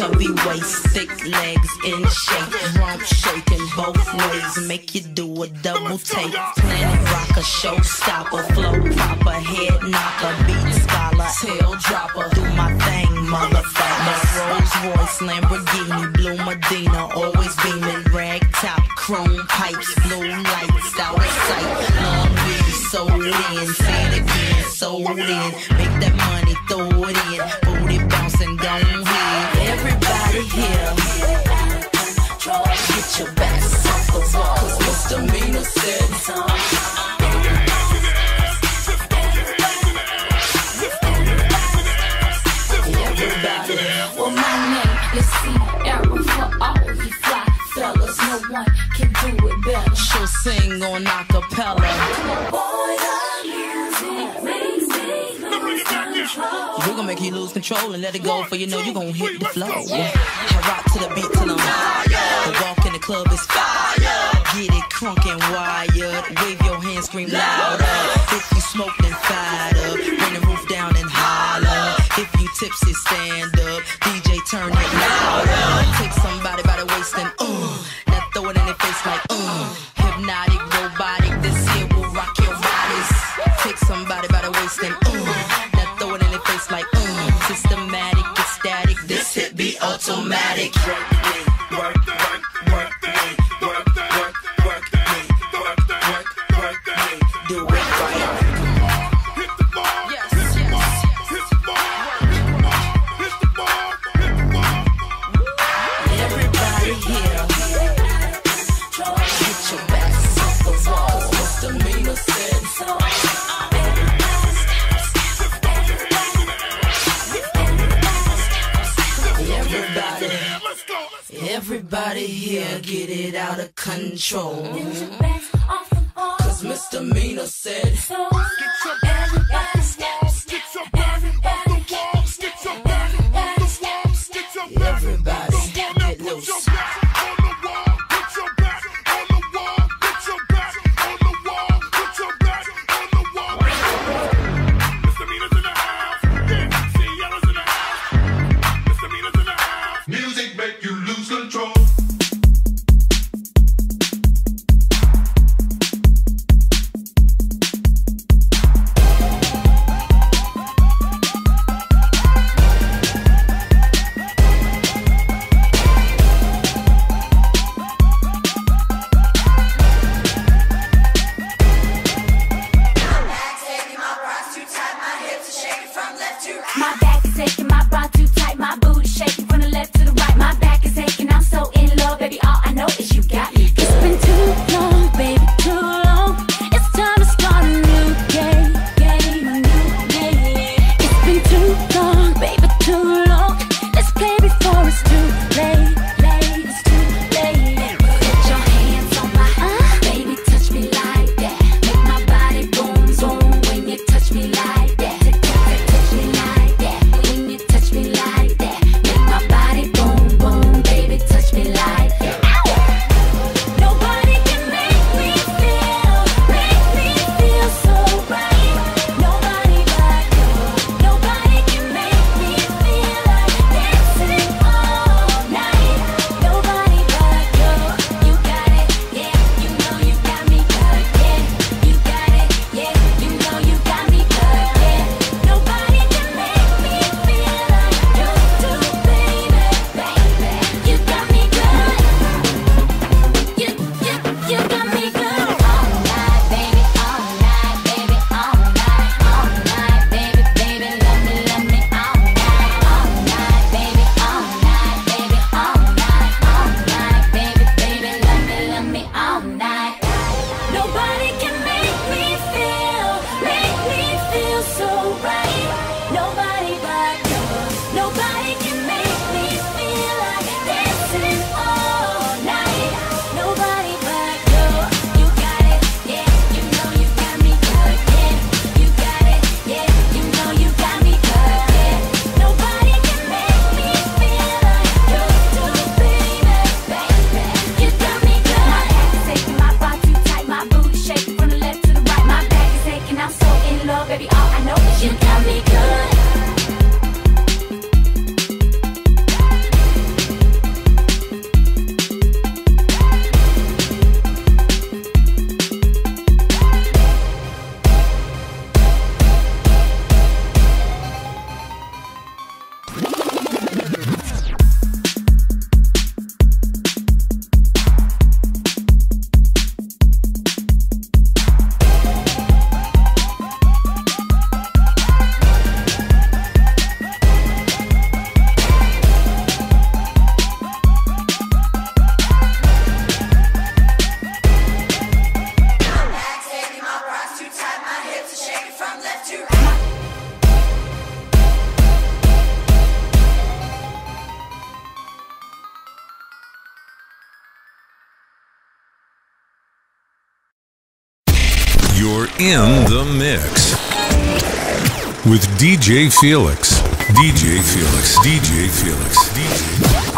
chubby waist, thick legs in shape, rump shaking both ways, make you do a double take. Planet rocker, showstopper, flow proper, head knocker, beat scholar, tail dropper, do my thing, motherfucker. Rolls Royce, Lamborghini, blue Medina, always beaming, rag top, chrome pipes, blue lights, out of sight. Long sold in, say it again, sold in, make that Here, get your backs off the wall, cause said Well, my name, let's for all you fly fellas. No one can do it better. she'll sing on. Control. We're gonna make you lose control and let it go, for you know you gonna hit the flow. I rock to the beat till I'm high. The walk in the club is fire. Get it crunk and wired. Wave your hands, scream louder. If you smoke, then fired up. Bring the roof down and holler. If you tipsy, stand up. DJ, turn it louder. Take somebody by the waist and uh. Now throw it in their face like uh. Hypnotic, robotic. This here will rock your bodies. Take somebody by the waist and uh. Automatic. Out of control. Backs off the wall. Cause misdemeanor said. So, everybody steps, in the mix with DJ Felix. DJ Felix. DJ Felix. DJ.